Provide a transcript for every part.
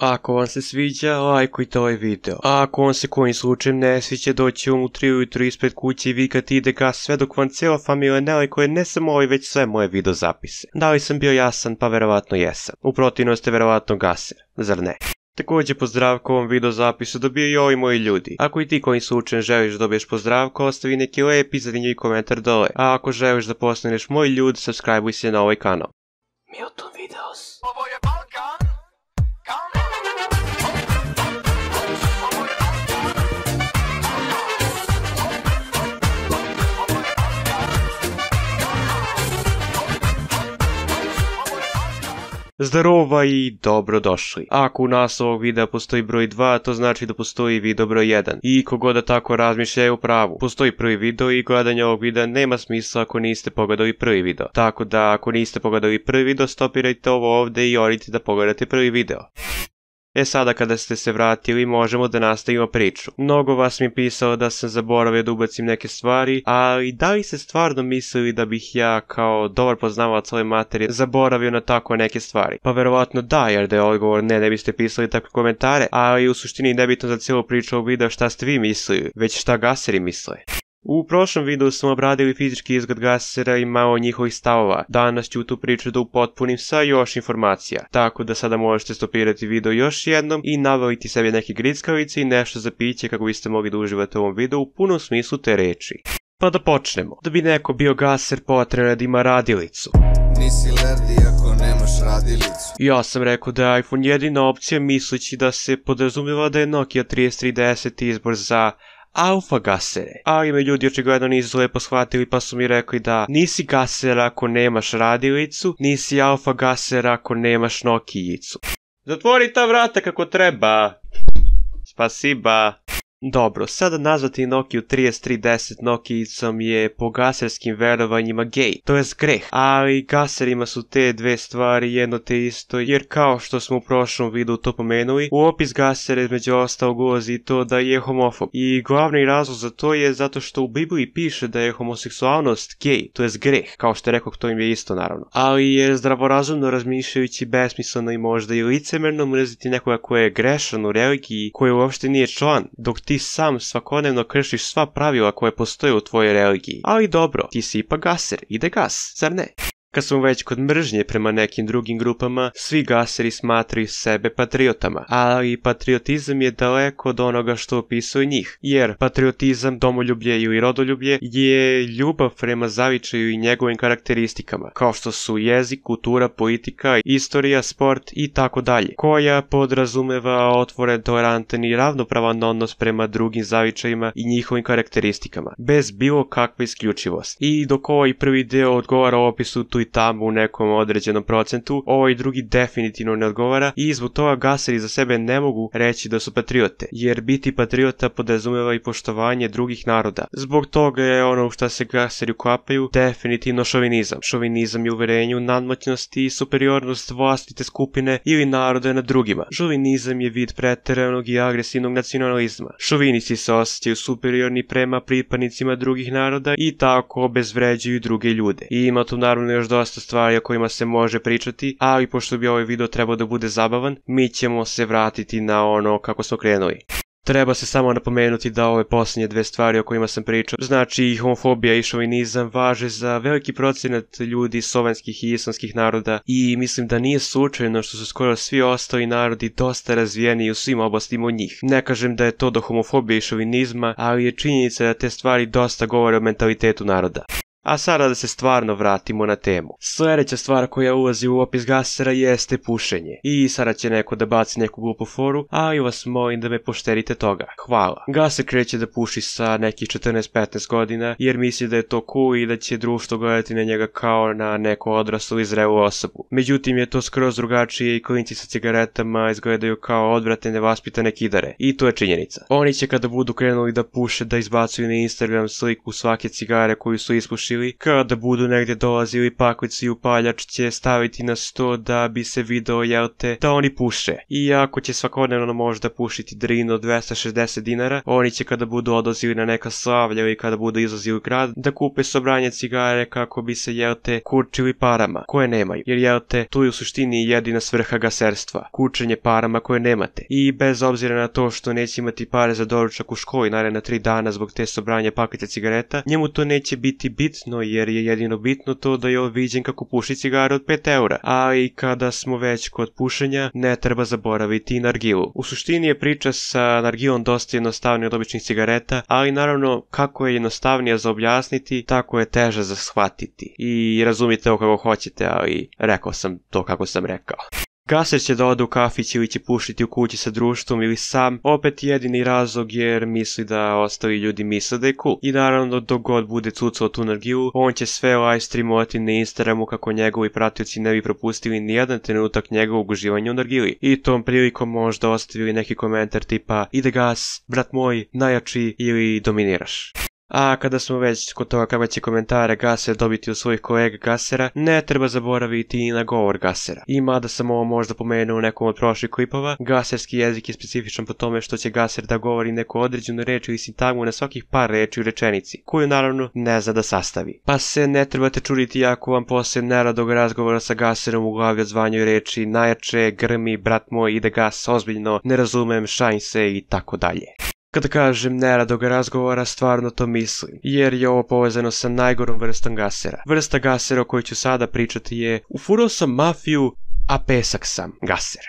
Ako vam se sviđa, lajkujte ovaj video. A ako vam se kojim slučajem ne sviđa, doći vam u 3 ujutru ispred kuće i vikati ide gas sve dok vam cijela familija ne lajkuje ne samo ovaj već sve moje video zapise. Da li sam bio jasan? Pa verovatno jesam. U protivno ste verovatno gaser, zar ne? Također pozdravko ovom video zapisu dobiju i ovi moji ljudi. Ako i ti kojim slučajem želiš da dobiješ pozdravko, ostavi neki lep i zanimljiv komentar dole. A ako želiš da postaneš moj ljud, subscribe se na ovaj kanal. Milton Videos. Ovo je Zdarova i dobrodošli. Ako u nas videa postoji broj 2, to znači da postoji video broj 1. I kogo da tako razmišlja je u pravu. Postoji prvi video i gledanje ovog videa nema smisla ako niste pogledali prvi video. Tako da ako niste pogledali prvi video, stopirajte ovo ovde i odite da pogledate prvi video. E sada kada ste se vratili možemo da nastavimo priču. Mnogo vas mi pisalo da sam zaboravio da ubacim neke stvari, ali da li ste stvarno mislili da bih ja kao dobar poznavac ove materije zaboravio na tako neke stvari? Pa verovatno da, jer da je odgovor ne, ne biste pisali takve komentare, ali u suštini nebitno za cijelu priču ovog videa šta ste vi mislili, već šta gaseri misle. U prošlom videu smo obradili fizički izgled gasera i malo njihovih stavova. Danas ću tu priču da upotpunim sa još informacija, tako da sada možete stopirati video još jednom i navaliti sebi neke grickavice i nešto za piće kako biste mogli da uživate u ovom videu u punom smislu te reči. Pa da počnemo. Da bi neko bio gaser potrebno da ima radilicu. Nisi lerdi ako nemaš radilicu Ja sam rekao da je iPhone jedina opcija misleći da se podrazumijeva da je Nokia 3310 izbor za alfa gasere. Ali me ljudi očigledno nisu lepo shvatili pa su mi rekli da nisi gaser ako nemaš radilicu, nisi alfa gaser ako nemaš Nokijicu. Zatvori ta vrata kako treba. Spasiba. Dobro, sada nazvati Nokiju 3310 Nokijicom je po gaserskim verovanjima gej, to je greh, ali gaserima su te dve stvari jedno te isto, jer kao što smo u prošlom videu to pomenuli, u opis gasera između ostalog ulazi to da je homofob. I glavni razlog za to je zato što u Bibliji piše da je homoseksualnost gej, to je greh, kao što rekao to im je isto naravno. Ali je zdravorazumno razmišljajući besmisleno i možda i licemerno mrziti nekoga ko je grešan u religiji, koji uopšte nije član, dok ti sam svakodnevno kršiš sva pravila koje postoje u tvojoj religiji. Ali dobro, ti si ipak gaser, ide gas, zar ne? Kad smo već kod mržnje prema nekim drugim grupama, svi gaseri smatraju sebe patriotama, ali patriotizam je daleko od onoga što opisuje njih, jer patriotizam, domoljublje ili rodoljublje je ljubav prema zavičaju i njegovim karakteristikama, kao što su jezik, kultura, politika, istorija, sport i tako dalje, koja podrazumeva otvoren, tolerantan i ravnopravan odnos prema drugim zavičajima i njihovim karakteristikama, bez bilo kakve isključivosti. I dok ovaj prvi deo odgovara opisu tu i tamo u nekom određenom procentu, ovaj drugi definitivno ne odgovara i zbog toga gaseri za sebe ne mogu reći da su patriote, jer biti patriota podrazumeva i poštovanje drugih naroda. Zbog toga je ono u šta se gaseri uklapaju definitivno šovinizam. Šovinizam je uverenju nadmoćnosti i superiornost vlastite skupine ili naroda nad drugima. Šovinizam je vid preteranog i agresivnog nacionalizma. Šovinisti se osjećaju superiorni prema pripadnicima drugih naroda i tako obezvređuju druge ljude. I ima tu naravno još dosta stvari o kojima se može pričati, ali pošto bi ovaj video trebao da bude zabavan, mi ćemo se vratiti na ono kako smo krenuli. Treba se samo napomenuti da ove posljednje dve stvari o kojima sam pričao, znači i homofobija i šovinizam, važe za veliki procenat ljudi slovenskih i islamskih naroda i mislim da nije slučajno što su skoro svi ostali narodi dosta razvijeni u svim oblastima od njih. Ne kažem da je to do homofobije i šovinizma, ali je činjenica da te stvari dosta govore o mentalitetu naroda. A sada da se stvarno vratimo na temu. Sljedeća stvar koja ulazi u opis gasera jeste pušenje. I sada će neko da baci neku glupu foru, ali vas molim da me pošterite toga. Hvala. Gaser kreće da puši sa nekih 14-15 godina jer misli da je to cool i da će društvo gledati na njega kao na neku odraslu i zrelu osobu. Međutim je to skroz drugačije i klinci sa cigaretama izgledaju kao odvratne nevaspitane kidare. I to je činjenica. Oni će kada budu krenuli da puše da izbacuju na Instagram sliku svake cigare koju su ispušili pušili, kada budu negdje dolazili paklici upaljač će staviti na sto da bi se video, jel te, da oni puše. I ako će svakodnevno možda pušiti drinu od 260 dinara, oni će kada budu odlazili na neka slavlja ili kada budu izlazili u grad, da kupe sobranje cigare kako bi se, jel te, kurčili parama, koje nemaju. Jer, jel te, tu je u suštini jedina svrha gaserstva, kučenje parama koje nemate. I bez obzira na to što neće imati pare za doručak u školi naredna tri dana zbog te sobranje paketa cigareta, njemu to neće biti bitno jer je jedino bitno to da je viđen kako puši cigare od 5 eura. A i kada smo već kod pušenja, ne treba zaboraviti i nargilu. U suštini je priča sa nargilom dosta jednostavnija od običnih cigareta, ali naravno kako je jednostavnija za objasniti, tako je teže za shvatiti. I razumite ovo kako hoćete, ali rekao sam to kako sam rekao. Gaser će da ode u kafić ili će pušiti u kući sa društvom ili sam, opet jedini razlog jer misli da ostali ljudi misle da je cool. I naravno dok god bude cucao tu nargilu, on će sve live streamovati na Instagramu kako njegovi pratioci ne bi propustili ni jedan trenutak njegovog uživanja u nargili. I tom prilikom možda ostavili neki komentar tipa ide gas, brat moj, najjači ili dominiraš. A kada smo već kod toga kada će komentare Gaser dobiti od svojih kolega Gasera, ne treba zaboraviti i na govor Gasera. I mada sam ovo možda pomenuo u nekom od prošlih klipova, gaserski jezik je specifičan po tome što će Gaser da govori neku određenu reč ili sintagmu na svakih par reči u rečenici, koju naravno ne zna da sastavi. Pa se ne trebate čuditi ako vam posle neradog razgovora sa Gaserom u glavi odzvanjaju reči najjače, grmi, brat moj, ide gas, ozbiljno, ne razumem, šajn se i tako dalje. Kada kažem neradog razgovora, stvarno to mislim, jer je ovo povezano sa najgorom vrstom gasera. Vrsta gasera o kojoj ću sada pričati je ufurao sam mafiju, a pesak sam gaser.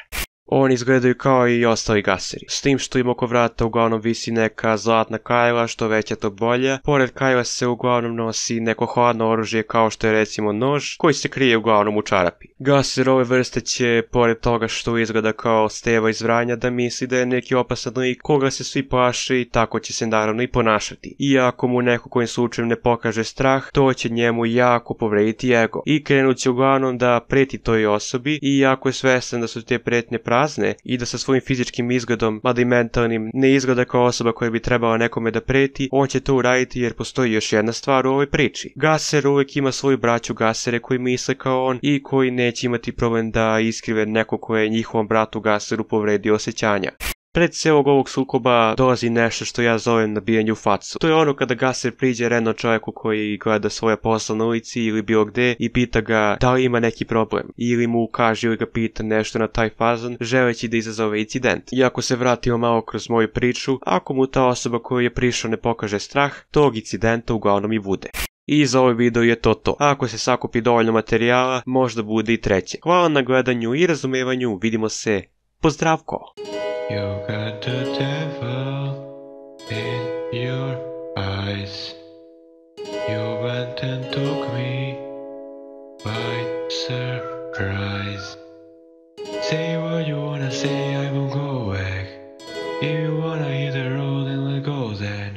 Oni izgledaju kao i ostali gaseri, s tim što im oko vrata uglavnom visi neka zlatna kajla, što veća to bolja. Pored kajla se uglavnom nosi neko hladno oružje kao što je recimo nož, koji se krije uglavnom u čarapi. Gaser ove vrste će, pored toga što izgleda kao steva iz vranja, da misli da je neki opasan lik koga se svi plaše i tako će se naravno i ponašati. Iako mu neko kojim slučajem ne pokaže strah, to će njemu jako povrediti ego. I krenut će uglavnom da preti toj osobi, iako je svestan da su te pretnje prazne i da sa svojim fizičkim izgledom, mada i mentalnim, ne izgleda kao osoba koja bi trebala nekome da preti, on će to uraditi jer postoji još jedna stvar u ovoj priči. Gaser uvek ima svoju braću gasere koji misle kao on i koji neće imati problem da iskrive neko ko je njihovom bratu gaseru povredio osjećanja. Pred celog ovog sukoba dolazi nešto što ja zovem nabijanje u facu. To je ono kada Gaser priđe reno čovjeku koji gleda svoje posla na ulici ili bilo gde i pita ga da li ima neki problem. Ili mu kaže ili ga pita nešto na taj fazon želeći da izazove incident. I ako se vratimo malo kroz moju priču, ako mu ta osoba koju je prišao ne pokaže strah, tog incidenta uglavnom i bude. I za ovaj video je to to. Ako se sakupi dovoljno materijala, možda bude i treće. Hvala na gledanju i razumevanju, vidimo se. Pozdravko! You got the devil in your eyes. You went and took me by surprise.